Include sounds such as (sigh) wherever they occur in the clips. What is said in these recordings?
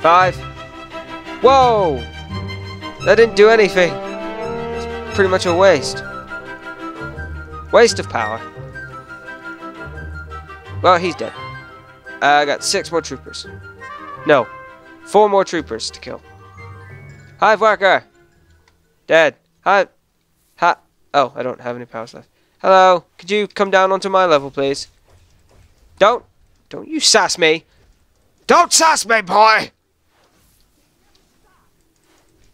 Five. Whoa! That didn't do anything. It's pretty much a waste. Waste of power. Well, he's dead. Uh, I got six more troopers. No, four more troopers to kill. Hive worker! Dead. Hi. Ha. Oh, I don't have any powers left. Hello, could you come down onto my level, please? Don't. Don't you sass me. Don't sass me, boy!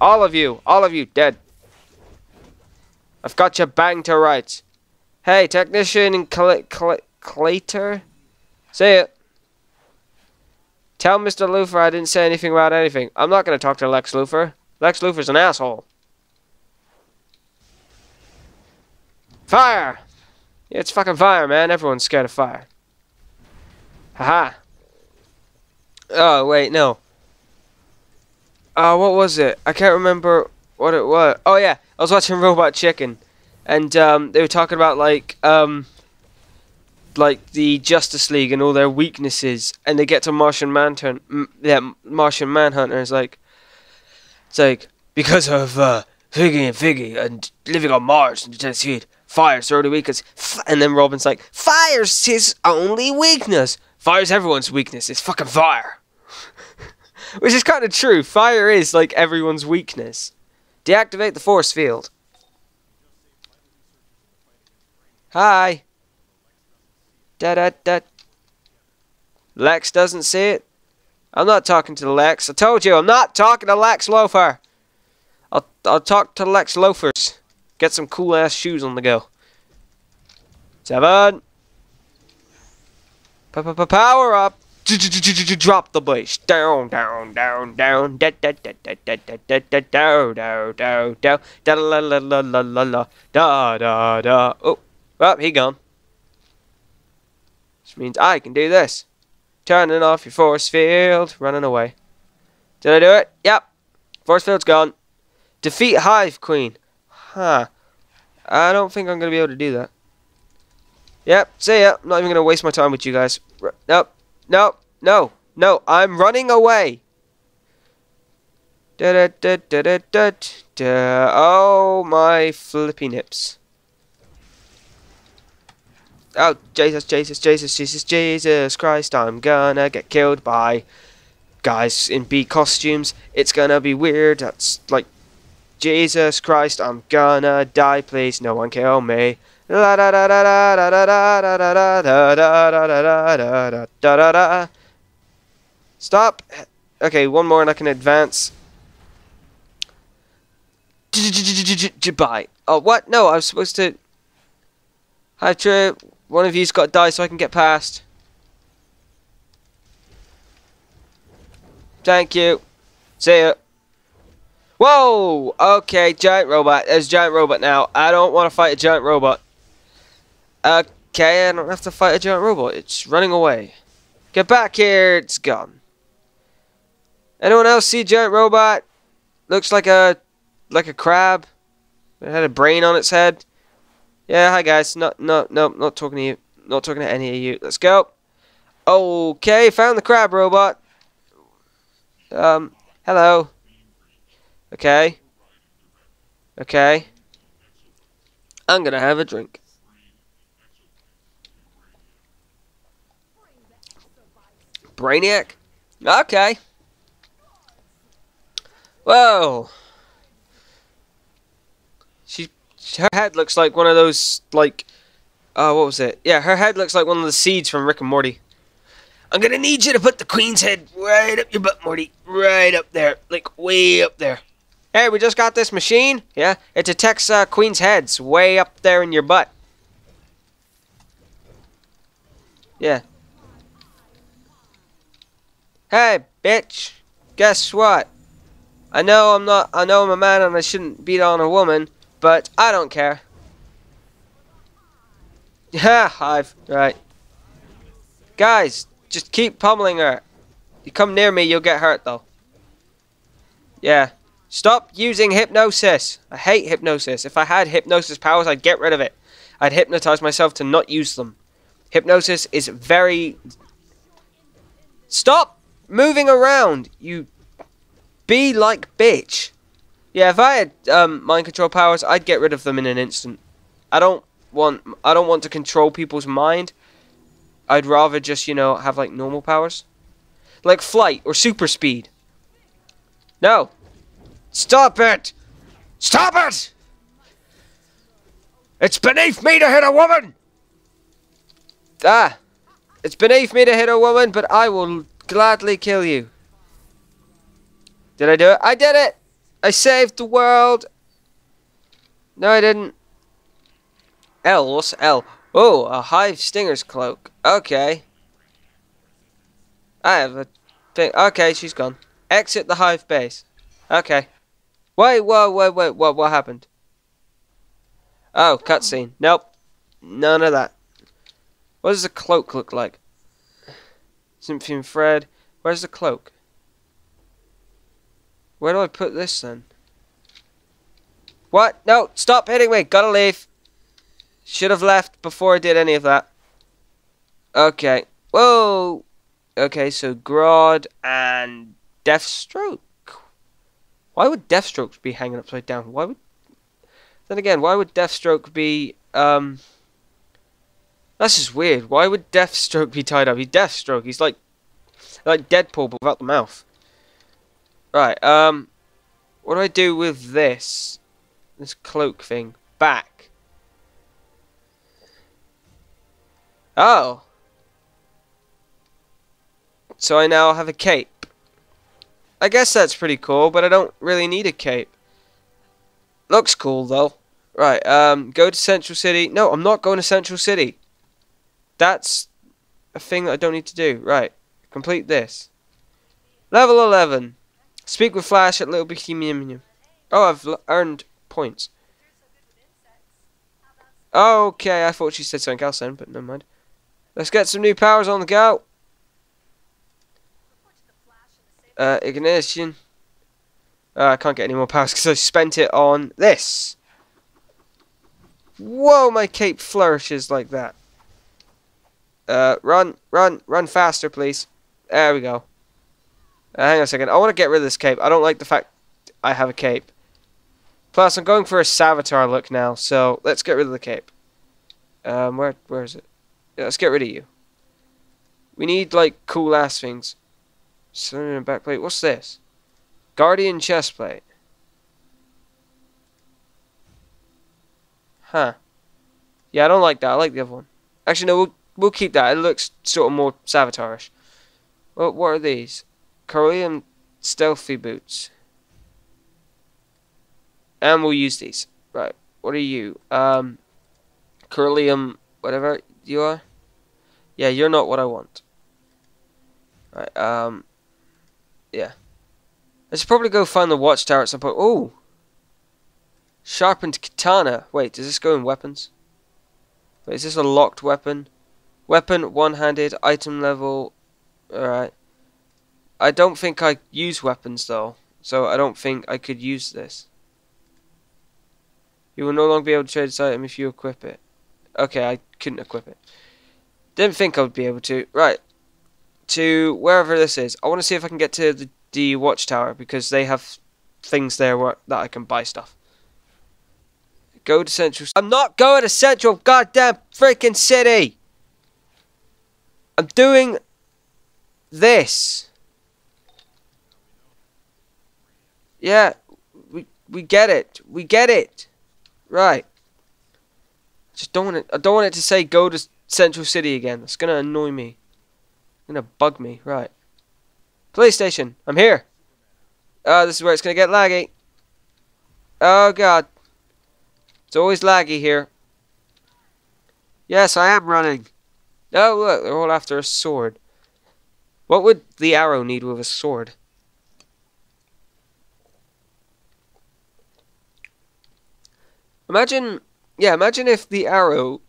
All of you, all of you, dead. I've got you banged to rights. Hey, technician and Cl Cl Clater? Say it. Tell Mr. Luthor I didn't say anything about anything. I'm not going to talk to Lex Luthor. Lex Luthor's an asshole. Fire! Yeah, it's fucking fire, man. Everyone's scared of fire. Haha. Oh, wait, no. Uh, what was it? I can't remember what it was. Oh, yeah. I was watching Robot Chicken. And, um, they were talking about, like, um, like the Justice League and all their weaknesses, and they get to Martian Manhunter. Yeah, Martian Manhunter is like, it's like because of uh, Figgy and Figgy and living on Mars and the Tennessee, fire's their only weakness. And then Robin's like, fire's his only weakness. Fire's everyone's weakness. It's fucking fire. Which is kind of true. Fire is like everyone's weakness. Deactivate the force field. Hi. Da da da. Lex doesn't see it. I'm not talking to Lex. I told you, I'm not talking to Lex Loafer. I'll I'll talk to Lex Loafers. Get some cool ass shoes on the go. Seven. P -p -p Power up. Drop the bass. Down, down, down, down. Da da da da da da da da da da da da da la la la la la da da da. Oh, well, he gone. Which means I can do this. Turning off your force field, running away. Did I do it? Yep. Force field's gone. Defeat Hive Queen. Huh. I don't think I'm to be able to do that. Yep, see ya. I'm not even to waste my time with you guys. Nope. Nope. No. No. I'm running away. Da da da da da da da. Oh, my flippy nips. Oh, Jesus, Jesus, Jesus, Jesus, Jesus Christ, I'm gonna get killed by guys in bee costumes. It's gonna be weird. That's like, Jesus Christ, I'm gonna die, please, no one kill me. Da da da da da da da da da da da da da da da da da. Stop. Okay, one more and I can advance. Goodbye. Oh, what? No, I was supposed to... Hi, Hydra, one of you's got to die so I can get past. Thank you. See ya. Whoa! Okay, giant robot. There's giant robot now. I don't want to fight a giant robot. Okay, I don't have to fight a giant robot. It's running away. Get back here. It's gone. Anyone else see giant robot? Looks like a like a crab. It had a brain on its head. Yeah, hi guys. No, no, no, not talking to you. Not talking to any of you. Let's go. Okay, found the crab robot. Um, hello. Okay. Okay. I'm gonna have a drink. Brainiac? Okay. Whoa. She, her head looks like one of those, like, uh, what was it? Yeah, her head looks like one of the seeds from Rick and Morty. I'm gonna need you to put the queen's head right up your butt, Morty. Right up there. Like, way up there. Hey, we just got this machine. Yeah, it detects uh, queen's heads way up there in your butt. Yeah. Hey, bitch. guess what? I know I'm not, I know I'm a man and I shouldn't beat on a woman, but I don't care. (laughs) Yeah, Hive, right. Guys, just keep pummeling her. You come near me, you'll get hurt though. Yeah. Stop using hypnosis. I hate hypnosis. If I had hypnosis powers, I'd get rid of it. I'd hypnotize myself to not use them. Hypnosis is very... Stop moving around, you be like bitch. Yeah, if I had um, mind control powers, I'd get rid of them in an instant. I don't want I don't want to control people's mind. I'd rather just, you know, have like normal powers. Like flight or super speed. No. Stop it! Stop it! It's beneath me to hit a woman! Ah. It's beneath me to hit a woman, but I will gladly kill you. Did I do it? I did it! I saved the world! No, I didn't. L, what's L? Oh, a hive stinger's cloak. Okay. I have a thing. Okay, she's gone. Exit the hive base. Okay. Wait, whoa, wait, wait, what, what happened? Oh, cutscene. Nope. None of that. What does the cloak look like? Symphian Fred. Where's the cloak? Where do I put this then? What? No, stop hitting me. Gotta leave. Should have left before I did any of that. Okay. Whoa. Okay, so Grodd and Deathstroke. Why would Deathstroke be hanging upside down? Why would... Then again, why would Deathstroke be... Um... That's just weird. Why would Deathstroke be tied up? He's Deathstroke. He's like... Like Deadpool, but without the mouth. Right, um... What do I do with this? This cloak thing. Back. Oh. So I now have a cape. I guess that's pretty cool, but I don't really need a cape. Looks cool, though. Right, um, go to Central City. No, I'm not going to Central City. That's a thing that I don't need to do. Right, complete this. Level 11. Speak with Flash at Little Bikini Oh, I've earned points. Okay, I thought she said something else then, but never mind. Let's get some new powers on the go. Uh, ignition. Uh, I can't get any more powers because I spent it on this. Whoa, my cape flourishes like that. Uh, run, run, run faster, please. There we go. Uh, hang on a second. I want to get rid of this cape. I don't like the fact I have a cape. Plus, I'm going for a Savitar look now, so let's get rid of the cape. Um, where, where is it? Yeah, let's get rid of you. We need, like, cool-ass things. And backplate. What's this? Guardian chestplate. Huh. Yeah, I don't like that. I like the other one. Actually, no, we'll, we'll keep that. It looks sort of more Savitarish. Well, what are these? Corellium stealthy boots. And we'll use these. Right. What are you? Um, Corellium, whatever you are. Yeah, you're not what I want. Right. Um, yeah. I should probably go find the watchtower at some point. Oh! Sharpened katana. Wait, does this go in weapons? Wait, is this a locked weapon? Weapon, one-handed, item level. Alright. I don't think I use weapons though, so I don't think I could use this. You will no longer be able to trade this item if you equip it. Okay, I couldn't equip it. Didn't think I would be able to. Right. To wherever this is. I want to see if I can get to the, the watchtower because they have things there where, that I can buy stuff. Go to Central. I'm not going to Central goddamn freaking city. I'm doing this. Yeah, we we get it. We get it. Right. Just don't want it. I don't want it to say go to Central City again. That's gonna annoy me. Gonna bug me, right? Police station, I'm here. Oh, this is where it's gonna get laggy. Oh god, it's always laggy here. Yes, I am running. Oh look, they're all after a sword. What would the arrow need with a sword? Imagine, yeah, imagine if the arrow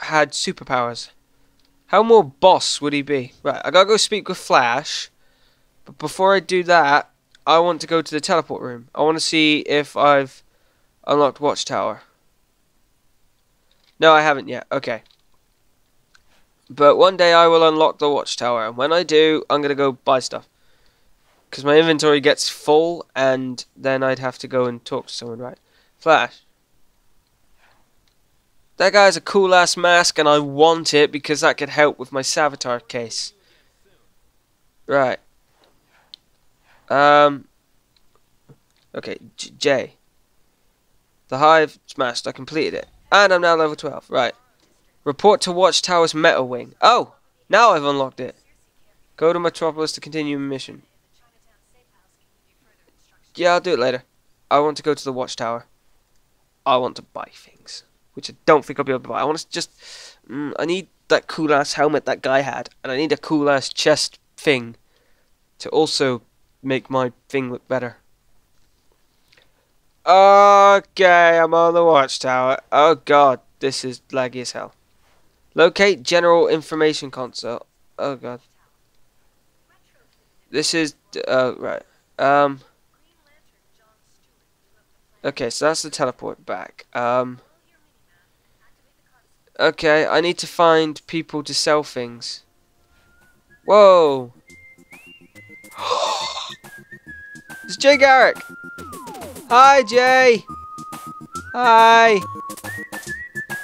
had superpowers. How more boss would he be? Right, I gotta go speak with Flash. But before I do that, I want to go to the teleport room. I want to see if I've unlocked Watchtower. No, I haven't yet. Okay. But one day I will unlock the Watchtower. And when I do, I'm going to go buy stuff. Because my inventory gets full, and then I'd have to go and talk to someone, right? Flash. That guy has a cool ass mask, and I want it because that could help with my Savitar case. Right. Um. Okay, J. J. The hive smashed. I completed it. And I'm now level 12. Right. Report to Watchtower's metal Wing. Oh! Now I've unlocked it. Go to Metropolis to continue mission. Yeah, I'll do it later. I want to go to the Watchtower. I want to buy things. Which I don't think I'll be able to buy. I want to just... Mm, I need that cool ass helmet that guy had. And I need a cool ass chest thing. To also make my thing look better. Okay, I'm on the watchtower. Oh god, this is laggy as hell. Locate general information console. Oh god. This is uh right. Um Okay, so that's the teleport back. Um Okay, I need to find people to sell things. Whoa. (gasps) it's Jay Garrick. Hi, Jay. Hi.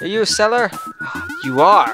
Are you a seller? (gasps) You are.